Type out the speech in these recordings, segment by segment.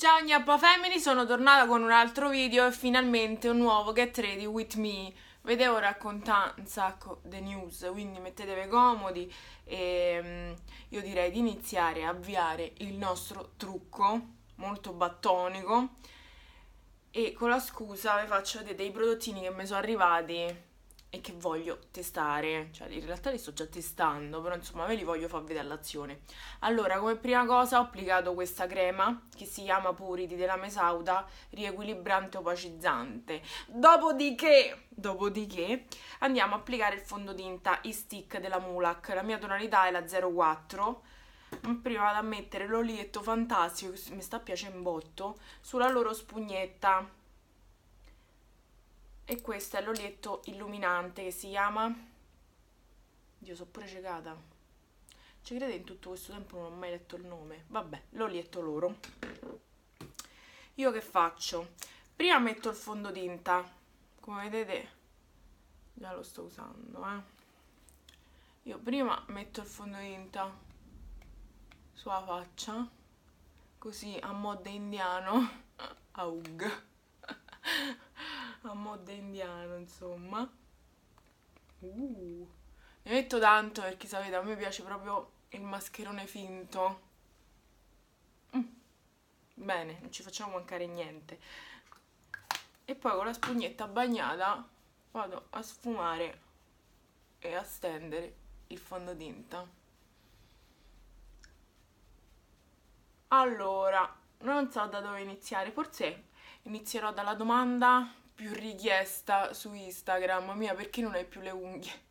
Ciao Gnappa Family, sono tornata con un altro video e finalmente un nuovo Get Ready With Me. Vedevo raccontare un sacco di news, quindi mettetevi comodi e mm, io direi di iniziare a avviare il nostro trucco molto battonico e con la scusa vi faccio vedere dei prodottini che mi sono arrivati e che voglio testare, cioè in realtà li sto già testando, però insomma ve li voglio far vedere all'azione. Allora, come prima cosa ho applicato questa crema che si chiama Purity della Mesauda, riequilibrante opacizzante. Dopodiché, dopodiché andiamo a applicare il fondotinta i stick della Mulac, la mia tonalità è la 04. Prima vado a mettere l'olietto fantastico, mi sta piacendo botto, sulla loro spugnetta e questo è l'olietto illuminante che si chiama Dio sono pure cecata. Ci crede in tutto questo tempo? Non ho mai letto il nome. Vabbè l'olietto loro. Io che faccio? Prima metto il fondotinta. Come vedete già lo sto usando eh. Io prima metto il fondotinta sulla faccia così a mod indiano aug a mod indiano, insomma. Uh, ne metto tanto perché sapete, a me piace proprio il mascherone finto. Mm. Bene, non ci facciamo mancare niente. E poi con la spugnetta bagnata vado a sfumare e a stendere il fondotinta. Allora, non so da dove iniziare, forse inizierò dalla domanda più richiesta su Instagram. Mia perché non hai più le unghie?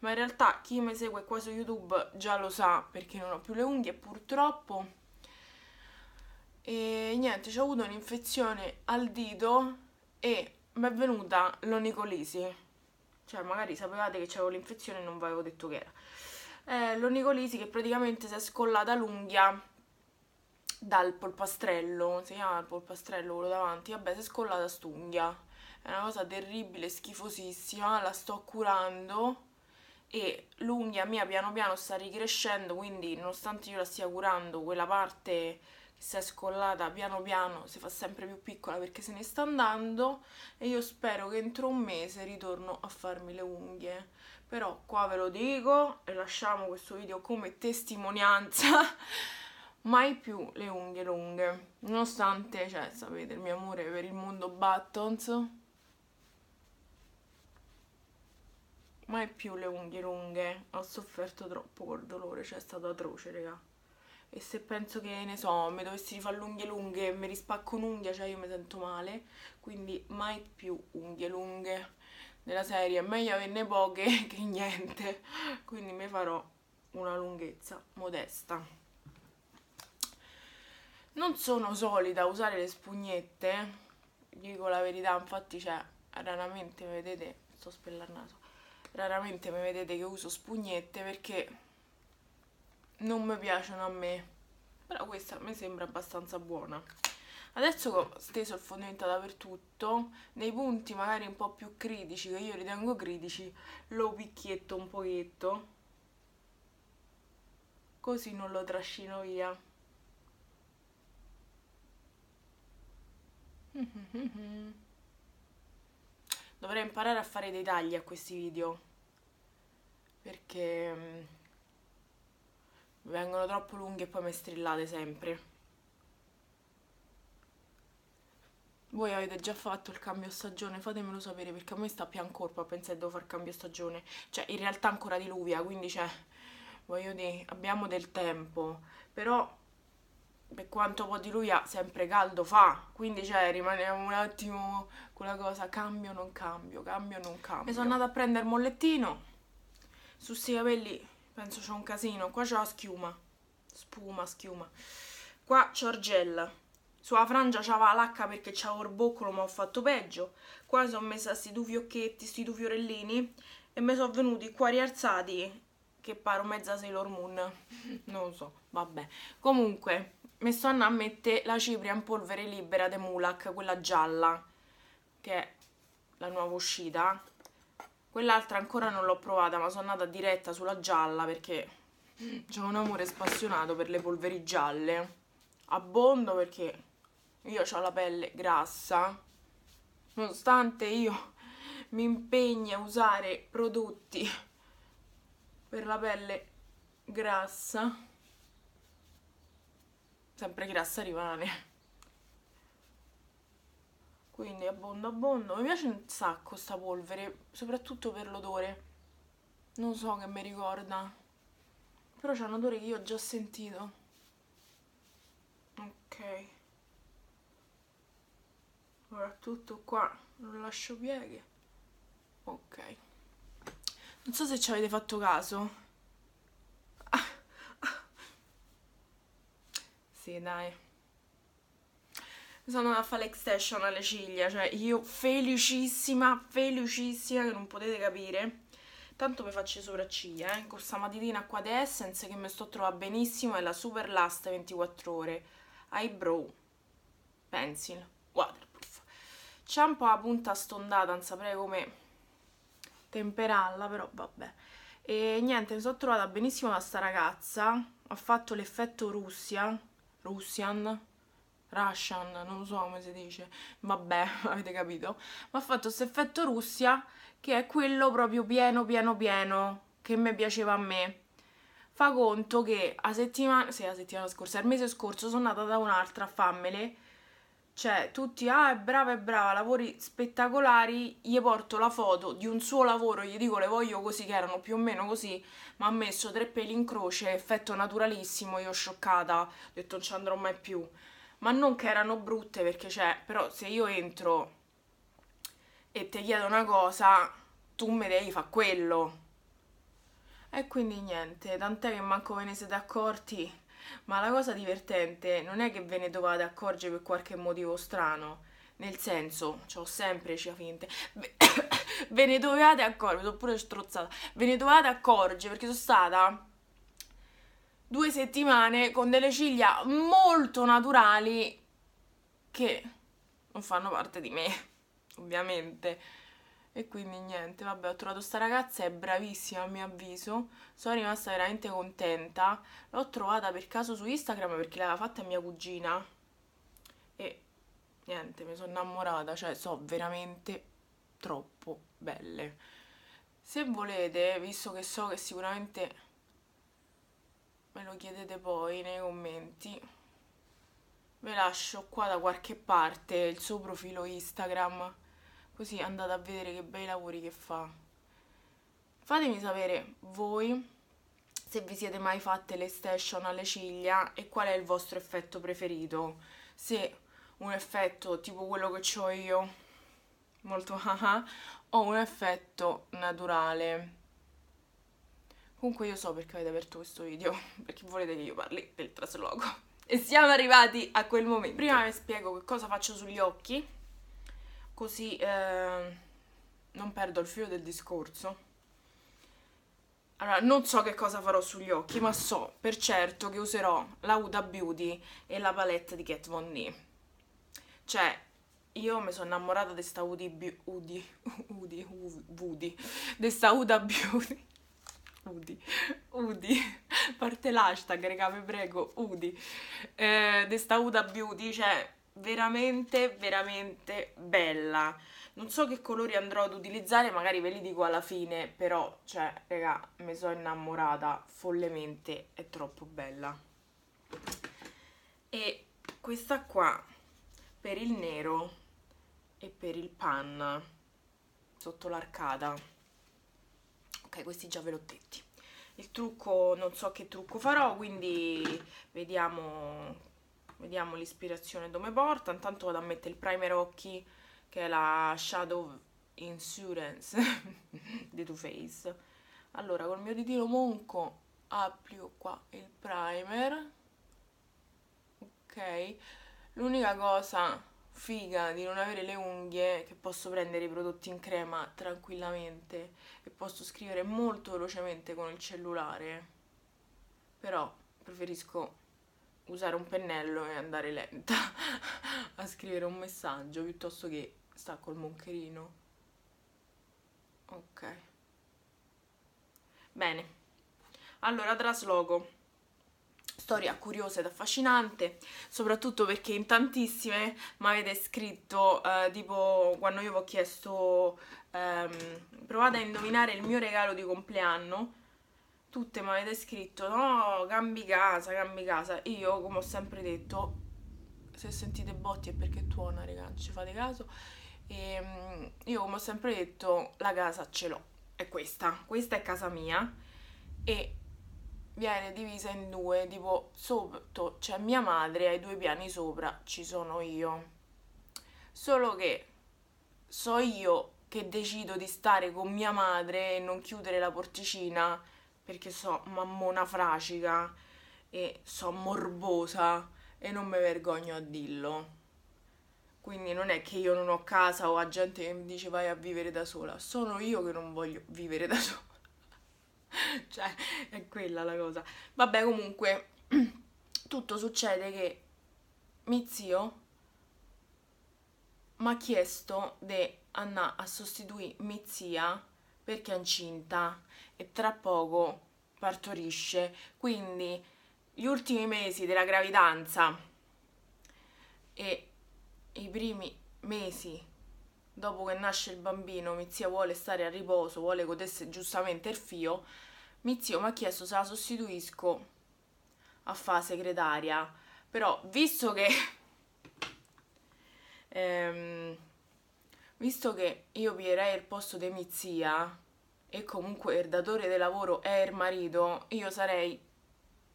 Ma in realtà chi mi segue qua su YouTube già lo sa perché non ho più le unghie purtroppo. E niente ho avuto un'infezione al dito e mi è venuta l'onicolisi. Cioè magari sapevate che c'avevo l'infezione e non vi avevo detto che era. Eh, l'onicolisi che praticamente si è scollata l'unghia dal polpastrello, si chiama il polpastrello quello davanti, vabbè si è scollata st'unghia è una cosa terribile, schifosissima, la sto curando e l'unghia mia piano piano sta ricrescendo, quindi nonostante io la stia curando, quella parte che si è scollata piano piano si fa sempre più piccola perché se ne sta andando e io spero che entro un mese ritorno a farmi le unghie. Però qua ve lo dico e lasciamo questo video come testimonianza mai più le unghie lunghe nonostante cioè sapete il mio amore per il mondo buttons. Mai più le unghie lunghe ho sofferto troppo col dolore cioè è stato atroce raga. E se penso che ne so mi dovessi rifare le unghie lunghe e mi rispacco un'unghia cioè io mi sento male. Quindi mai più unghie lunghe. Della serie è meglio averne poche che niente. Quindi mi farò una lunghezza modesta non sono solita usare le spugnette dico la verità infatti cioè raramente vedete sto spellarnato raramente mi vedete che uso spugnette perché non mi piacciono a me. Però questa mi sembra abbastanza buona. Adesso ho steso il fondamento dappertutto nei punti magari un po' più critici che io ritengo critici lo picchietto un pochetto. Così non lo trascino via dovrei imparare a fare dei tagli a questi video perché mm, vengono troppo lunghi e poi mi strillate sempre. Voi avete già fatto il cambio stagione? Fatemelo sapere perché a me sta pian corpo a pensare che devo fare cambio stagione. Cioè, in realtà ancora diluvia, quindi cioè, voglio dire, abbiamo del tempo. Però, per quanto può diluvia, sempre caldo fa. Quindi, cioè, rimaniamo un attimo con la cosa, cambio non cambio, cambio non cambio. Mi sono andata a prendere il mollettino su sti capelli penso c'è un casino qua c'è la schiuma spuma schiuma qua c'ho argella sulla frangia c'ava l'H perché c'avevo il boccolo ma ho fatto peggio qua mi sono messa sti due fiocchetti sti due fiorellini e mi sono venuti qua rialzati che paro mezza Sailor Moon non lo so vabbè comunque mi sto andando a mettere la cipria in polvere libera de Mulak quella gialla che è la nuova uscita Quell'altra ancora non l'ho provata, ma sono andata diretta sulla gialla perché ho un amore spassionato per le polveri gialle. Abbondo perché io ho la pelle grassa, nonostante io mi impegni a usare prodotti per la pelle grassa, sempre grassa rimane. Quindi abbondo abbondo. Mi piace un sacco sta polvere, soprattutto per l'odore. Non so che mi ricorda. Però c'è un odore che io ho già sentito. Ok. Ora tutto qua lo lascio pieghe. Ok. Non so se ci avete fatto caso. Sì, dai. Sono a fare l'extension alle ciglia, cioè io felicissima, felicissima che non potete capire. Tanto mi faccio le sopracciglia, eh, con questa matitina qua di Essence che mi sto trovando benissimo, è la Super Last 24 ore. Eyebrow Pencil Waterproof. C'è un po' la punta stondata, non saprei come temperarla, però vabbè. E niente, mi sono trovata benissimo da sta ragazza, ha fatto l'effetto Russia, Russian, Russian, non lo so come si dice, vabbè, avete capito, ma ha fatto questo effetto Russia che è quello proprio pieno, pieno, pieno, che mi piaceva a me. Fa conto che a settimana, sì, la settimana scorsa, il mese scorso sono andata da un'altra a fammele, cioè tutti, ah è brava, è brava, lavori spettacolari, gli porto la foto di un suo lavoro, gli dico le voglio così, che erano più o meno così, ma ha messo tre peli in croce, effetto naturalissimo, io scioccata, ho detto non ci andrò mai più ma non che erano brutte perché c'è, però se io entro e ti chiedo una cosa, tu me devi fare quello. E quindi niente, tant'è che manco ve ne siete accorti, ma la cosa divertente non è che ve ne dovete accorgere per qualche motivo strano, nel senso, ho sempre cia finte, ve ne dovete accorgere, sono pure strozzata, ve ne dovete accorgere perché sono stata due settimane con delle ciglia molto naturali che non fanno parte di me, ovviamente. E quindi niente, vabbè, ho trovato sta ragazza, è bravissima a mio avviso, sono rimasta veramente contenta. L'ho trovata per caso su Instagram perché l'aveva fatta mia cugina. E niente, mi sono innamorata, cioè so veramente troppo belle. Se volete, visto che so che sicuramente me lo chiedete poi nei commenti ve lascio qua da qualche parte il suo profilo Instagram così andate a vedere che bei lavori che fa fatemi sapere voi se vi siete mai fatte le station alle ciglia e qual è il vostro effetto preferito se un effetto tipo quello che ho io molto haha o un effetto naturale Comunque io so perché avete aperto questo video, perché volete che io parli del trasloco. E siamo arrivati a quel momento. Prima vi spiego che cosa faccio sugli occhi, così eh, non perdo il filo del discorso. Allora, non so che cosa farò sugli occhi, ma so per certo che userò la Huda Beauty e la palette di Kat Von D. Cioè, io mi sono innamorata di sta Udi, Udi, Udi, Udi, di Huda Beauty Udi, Udi, parte l'hashtag, raga, vi prego, Udi, eh, sta Uda Beauty, cioè veramente, veramente bella. Non so che colori andrò ad utilizzare, magari ve li dico alla fine, però, cioè, raga, mi sono innamorata follemente, è troppo bella. E questa qua, per il nero e per il pan, sotto l'arcata ok questi già ve l'ho detti il trucco non so che trucco farò quindi vediamo vediamo l'ispirazione dove porta intanto vado a mettere il primer occhi che è la Shadow Insurance di Too Faced. Allora col mio ditino monco applico qua il primer. Ok. L'unica cosa figa di non avere le unghie che posso prendere i prodotti in crema tranquillamente e posso scrivere molto velocemente con il cellulare. Però preferisco usare un pennello e andare lenta a scrivere un messaggio piuttosto che sta col moncherino. Ok. Bene. Allora trasloco storia curiosa ed affascinante, soprattutto perché in tantissime mi avete scritto, eh, tipo quando io vi ho chiesto ehm, provate a indovinare il mio regalo di compleanno, tutte mi avete scritto no, cambi casa, cambi casa. Io, come ho sempre detto, se sentite botti è perché tuona, raga, ci fate caso. E, ehm, io, come ho sempre detto, la casa ce l'ho, è questa, questa è casa mia e viene divisa in due, tipo sotto c'è mia madre, ai due piani sopra ci sono io. Solo che so io che decido di stare con mia madre e non chiudere la porticina perché so mammona fracica e so morbosa e non mi vergogno a dirlo. Quindi non è che io non ho casa o ha gente che mi dice vai a vivere da sola, sono io che non voglio vivere da sola. cioè, è quella la cosa. Vabbè, comunque, tutto succede che mio zio mi ha chiesto di andare a sostituire mia zia perché è incinta e tra poco partorisce. Quindi gli ultimi mesi della gravidanza e i primi mesi dopo che nasce il bambino, mia zia vuole stare a riposo, vuole godersi giustamente il fio, mio zio mi ha chiesto se la sostituisco a fare segretaria. Però, visto che... ehm, visto che io pierei il posto di mia zia e comunque il datore di lavoro è il marito, io sarei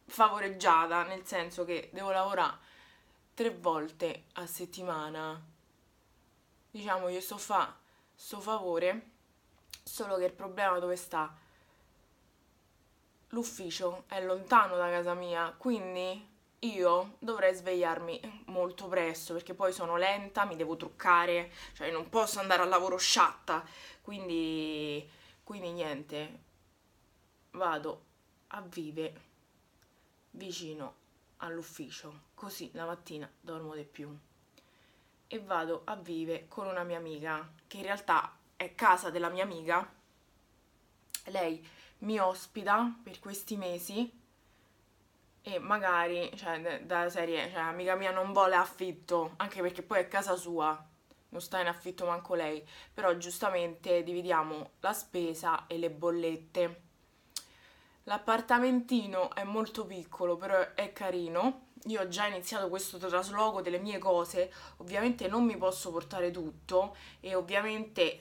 favoreggiata, nel senso che devo lavorare tre volte a settimana. Diciamo io sto fa sto favore solo che il problema dove sta? L'ufficio è lontano da casa mia quindi io dovrei svegliarmi molto presto perché poi sono lenta, mi devo truccare, cioè non posso andare al lavoro sciatta, quindi, quindi niente, vado a vive vicino all'ufficio, così la mattina dormo di più e vado a vive con una mia amica, che in realtà è casa della mia amica. Lei mi ospita per questi mesi e magari, cioè, da serie, cioè, amica mia non vuole affitto, anche perché poi è casa sua, non sta in affitto manco lei, però giustamente dividiamo la spesa e le bollette. L'appartamentino è molto piccolo, però è carino io ho già iniziato questo trasloco delle mie cose, ovviamente non mi posso portare tutto e ovviamente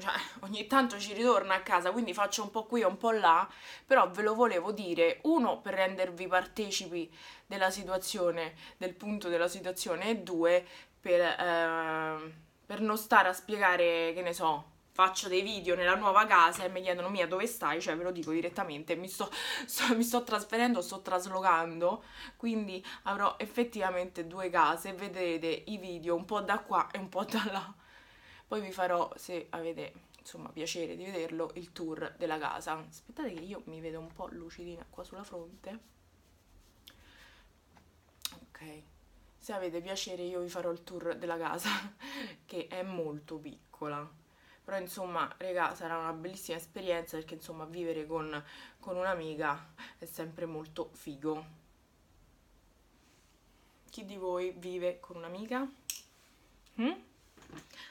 cioè, ogni tanto ci ritorno a casa, quindi faccio un po' qui e un po' là, però ve lo volevo dire, uno per rendervi partecipi della situazione, del punto della situazione e due per, eh, per non stare a spiegare, che ne so, faccio dei video nella nuova casa e mi chiedono mia dove stai, cioè ve lo dico direttamente, mi sto, sto, mi sto trasferendo, sto traslocando, quindi avrò effettivamente due case, vedrete i video un po' da qua e un po' da là. Poi vi farò, se avete insomma piacere di vederlo, il tour della casa. Aspettate che io mi vedo un po' lucidina qua sulla fronte. Ok, se avete piacere io vi farò il tour della casa, che è molto piccola però insomma raga sarà una bellissima esperienza perché insomma vivere con, con un'amica è sempre molto figo chi di voi vive con un'amica? Mm?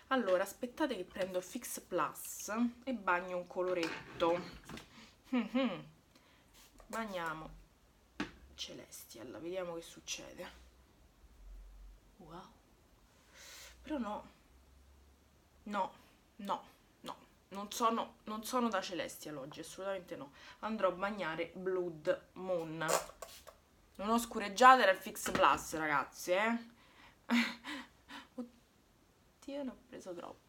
Allora aspettate che prendo Fix Plus e bagno un coloretto mm-hmm. bagniamo Celestial vediamo che succede wow però no no No, no, non sono, non sono da Celestial oggi, assolutamente no. Andrò a bagnare Blood Moon. Non ho scureggiate era il Fix Plus, ragazzi, eh. Oddio, ne ho preso troppo.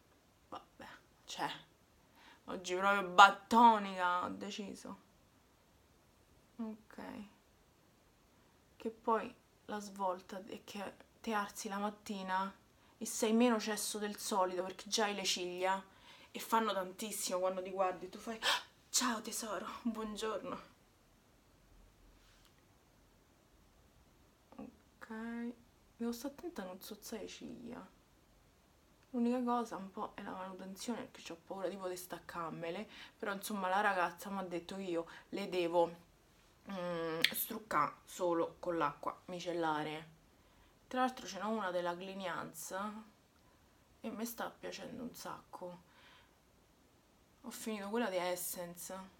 Vabbè, cioè, oggi proprio battonica ho deciso. Ok. Che poi la svolta è che te alzi la mattina e sei meno cesso del solito perché già hai le ciglia e fanno tantissimo quando ti guardi tu fai ah, ciao tesoro buongiorno ok devo stare attenta a non sozzare le ciglia l'unica cosa un po' è la manutenzione perché ho paura tipo di staccarmele però insomma la ragazza mi ha detto che io le devo mm, struccare solo con l'acqua micellare. Tra l'altro ce n'ho una della Glinianz e mi sta piacendo un sacco. Ho finito quella di Essence.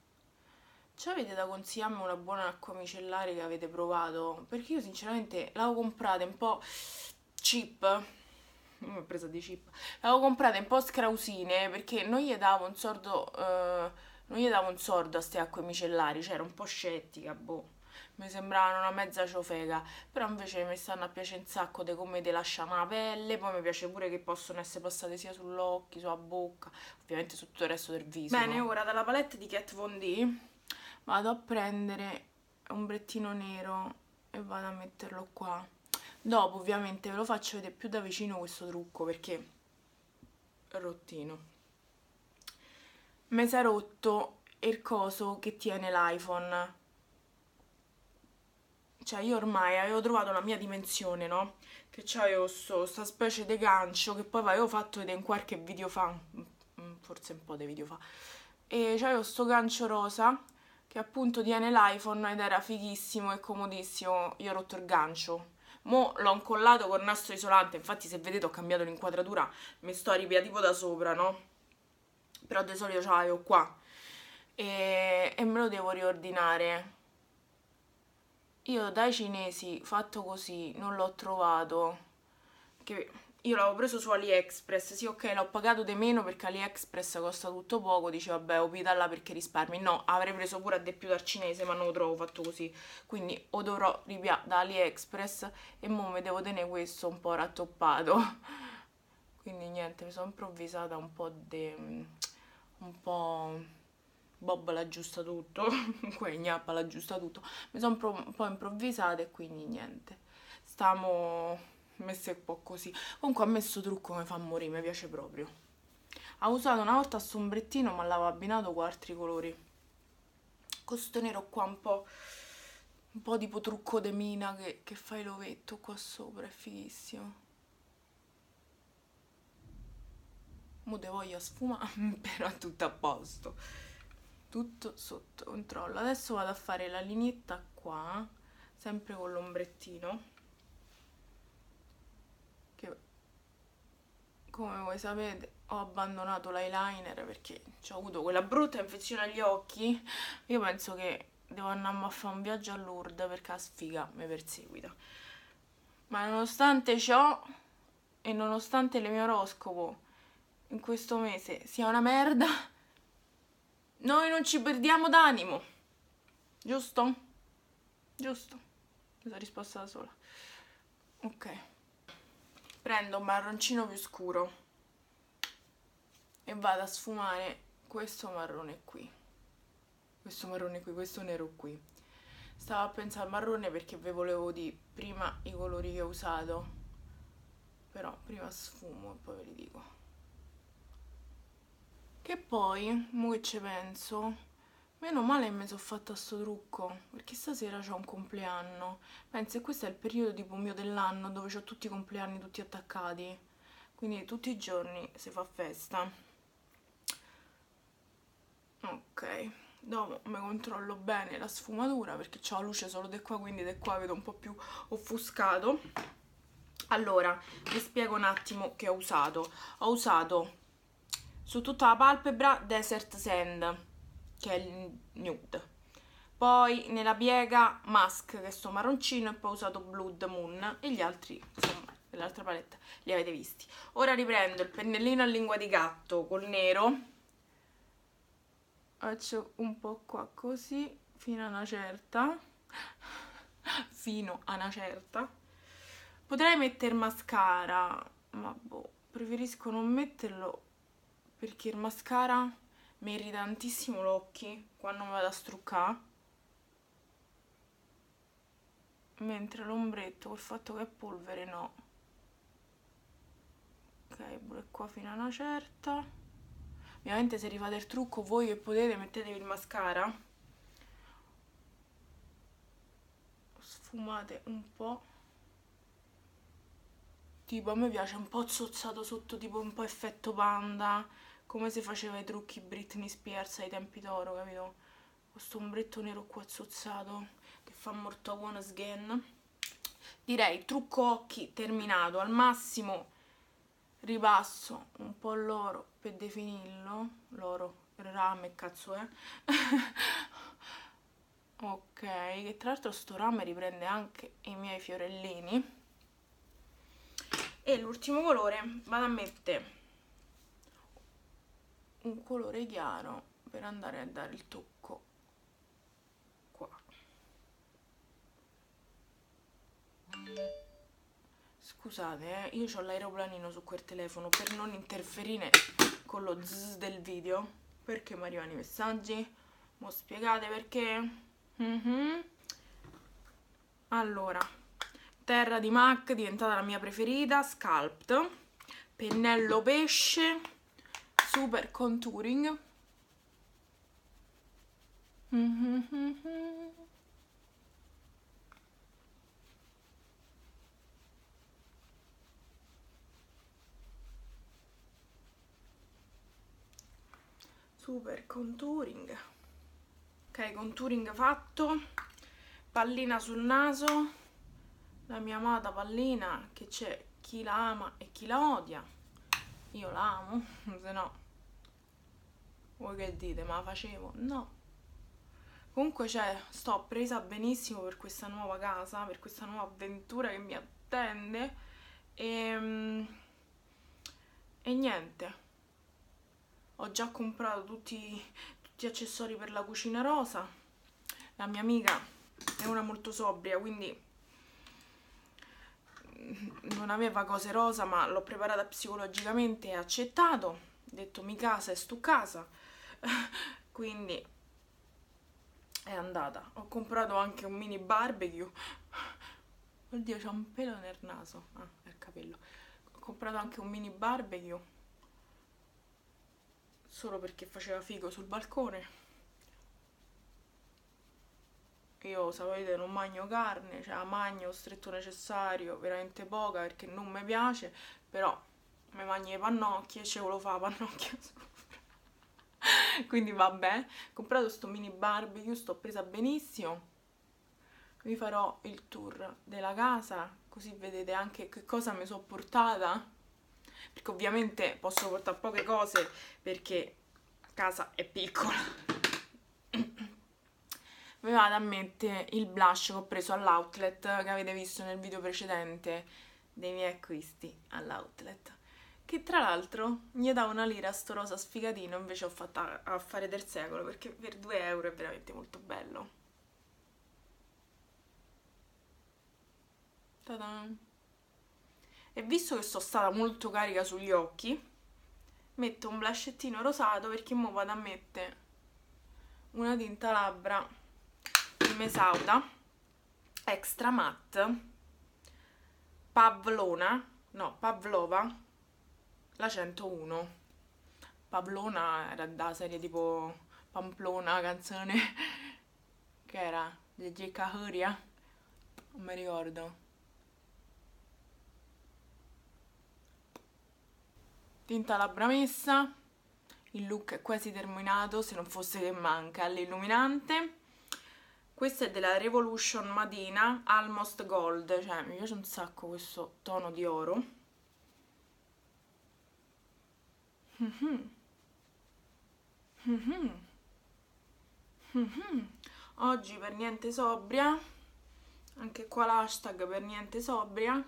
Ci avete da consigliarmi una buona acqua micellare che avete provato? Perché io sinceramente l'avevo comprata un po' cheap. Non ho presa di cheap. L'avevo comprata un po' scrausine perché non gli davo un sordo. Eh, non gli davo un sordo a queste acque micellari, cioè ero un po' scettica, boh. Mi sembravano una mezza ciofega, però invece mi stanno a piacere un sacco di come ti lasciano la pelle, poi mi piace pure che possono essere passate sia sull'occhio, sulla bocca, ovviamente su tutto il resto del viso. Bene, no? ora dalla palette di Kat Von D vado a prendere un brettino nero e vado a metterlo qua dopo ovviamente ve lo faccio vedere più da vicino questo trucco perché è rottino mi si è rotto il coso che tiene l'iPhone cioè io ormai avevo trovato la mia dimensione no? che c'avevo questa specie di gancio che poi avevo fatto vedere in qualche video fa mm, forse un po' di video fa e c'avevo sto gancio rosa che appunto tiene l'iPhone ed era fighissimo e comodissimo. Io ho rotto il gancio. Mo l'ho incollato con nastro isolante, infatti se vedete ho cambiato l'inquadratura, mi sto ripia tipo da sopra, no? Però di solito ce l'avevo qua. E, e me lo devo riordinare. Io dai cinesi fatto così non l'ho trovato. Che io l'avevo preso su AliExpress, sì ok l'ho pagato di meno perché AliExpress costa tutto poco, dice vabbè ho là perché risparmi, no avrei preso pure a di più dal cinese ma non lo trovo fatto così, quindi o dovrò ripiare da AliExpress e mo mi devo tenere questo un po' rattoppato, quindi niente mi sono improvvisata un po' di... un po'... Bob l'aggiusta tutto, qua gnappa l'aggiusta tutto, mi sono un po' improvvisata e quindi niente, stiamo messe un po' così. Comunque a me sto trucco mi fa morire, mi piace proprio. Ha usato una volta sto ombrettino ma l'avevo abbinato con altri colori. Questo nero qua un po', un po' tipo trucco de mina che, che fai l'ovetto qua sopra, è fighissimo. Mo te voglio sfumare, però è tutto a posto. Tutto sotto controllo. Adesso vado a fare la lineetta qua, sempre con l'ombrettino come voi sapete ho abbandonato l'eyeliner perché ho avuto quella brutta infezione agli occhi. Io penso che devo andare a fare un viaggio a Lourdes perché la sfiga mi perseguita. Ma nonostante ciò e nonostante il mio oroscopo in questo mese sia una merda noi non ci perdiamo d'animo. Giusto? giusto? mi sono risposta da sola. Ok prendo un marroncino più scuro e vado a sfumare questo marrone qui. Questo marrone qui, questo nero qui. Stavo a pensare al marrone perché vi volevo dire prima i colori che ho usato però prima sfumo e poi ve li dico. Che poi, mo che ci penso Meno male che mi sono fatta sto trucco, perché stasera c'ho un compleanno. Penso che questo è il periodo tipo mio dell'anno dove ho tutti i compleanni tutti attaccati. Quindi tutti i giorni si fa festa. Ok, dopo mi controllo bene la sfumatura perché ho la luce solo di qua, quindi di qua vedo un po' più offuscato. Allora, vi spiego un attimo che ho usato. Ho usato su tutta la palpebra Desert Sand che è il nude. Poi nella piega Mask, che sto marroncino, e poi ho usato Blood Moon e gli altri, insomma, dell'altra paletta li avete visti. Ora riprendo il pennellino a lingua di gatto col nero, faccio un po' qua così, fino a una certa, fino a una certa. Potrei mettere mascara, ma boh, preferisco non metterlo perché il mascara mi irrita tantissimo l'occhio quando mi vado a struccare. Mentre l'ombretto col fatto che è polvere no. Ok pure qua fino a una certa. Ovviamente se rifate il trucco voi che potete mettetevi il mascara. Sfumate un po' tipo a me piace un po' zozzato sotto tipo un po' effetto panda come se faceva i trucchi Britney Spears ai tempi d'oro, capito? questo ombretto nero qua zozzato che fa molto buona skin direi trucco occhi terminato al massimo ripasso un po' l'oro per definirlo l'oro rame cazzo è ok che tra l'altro sto rame riprende anche i miei fiorellini. E l'ultimo colore vado a mettere un colore chiaro per andare a dare il tocco qua. Scusate eh, io ho l'aeroplanino su quel telefono per non interferire con lo zzz del video. Perché mi arrivano i messaggi? Mo spiegate perché. Mm -hmm. allora terra di MAC diventata la mia preferita Sculpt pennello pesce super contouring. Super contouring. Ok contouring fatto. Pallina sul naso. La mia amata pallina che c'è chi la ama e chi la odia. Io la amo se no voi che dite ma la facevo? No. Comunque cioè sto presa benissimo per questa nuova casa per questa nuova avventura che mi attende e, ehm, e niente. Ho già comprato tutti, tutti gli accessori per la cucina rosa. La mia amica è una molto sobria quindi non aveva cose rosa ma l'ho preparata psicologicamente e accettato. Detto mi casa è stu casa quindi è andata. Ho comprato anche un mini barbecue. Oddio c'è un pelo nel naso. Ah è il capello. Ho comprato anche un mini barbecue. Solo perché faceva figo sul balcone. Io sapete non mangio carne, cioè la magno stretto necessario, veramente poca perché non mi piace, però mi mangio le pannocchie e ce lo fa pannocchia sopra. Quindi vabbè, ho comprato sto mini barbecue, sto presa benissimo. Vi farò il tour della casa, così vedete anche che cosa mi sono portata. Perché ovviamente posso portare poche cose perché casa è piccola vi vado a mettere il blush che ho preso all'outlet che avete visto nel video precedente dei miei acquisti all'outlet che tra l'altro mi dà una lira sto rosa sfigatino invece ho fatto a fare del secolo perché per 2 euro è veramente molto bello Ta-da! e visto che sono stata molto carica sugli occhi metto un blushettino rosato perché ora vado a mettere una tinta labbra Mesauda Extra Matte Pavlona no, Pavlova la 101 Pavlona era da serie tipo Pamplona, canzone che era di J. Cahuria non mi ricordo. Tinta labbra messa il look è quasi terminato se non fosse che manca l'illuminante. Questo è della Revolution Madina Almost Gold, cioè mi piace un sacco questo tono di oro. Mm -hmm. Mm -hmm. Mm -hmm. Oggi per niente sobria, anche qua l'hashtag per niente sobria.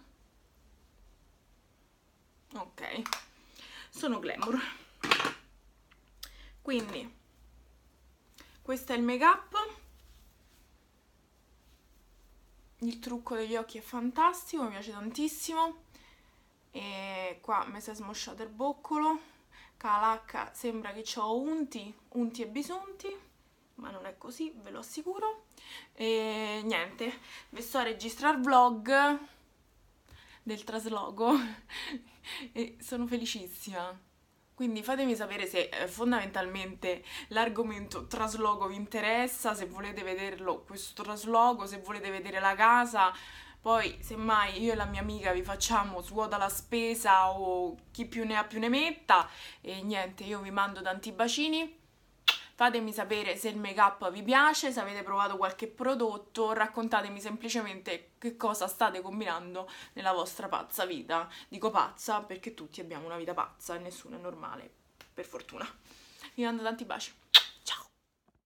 Ok, sono glamour. Quindi, questo è il make up il trucco degli occhi è fantastico, mi piace tantissimo. E qua mi si è smosciato il boccolo. Calacca sembra che ho unti, unti e bisunti, ma non è così, ve lo assicuro. E niente, vi sto a registrare vlog del traslogo e sono felicissima. Quindi fatemi sapere se eh, fondamentalmente l'argomento traslogo vi interessa, se volete vederlo questo traslogo, se volete vedere la casa, poi semmai io e la mia amica vi facciamo svuota la spesa o chi più ne ha più ne metta e niente, io vi mando tanti bacini, Fatemi sapere se il make up vi piace, se avete provato qualche prodotto, raccontatemi semplicemente che cosa state combinando nella vostra pazza vita. Dico pazza perché tutti abbiamo una vita pazza e nessuno è normale, per fortuna. Vi mando tanti baci.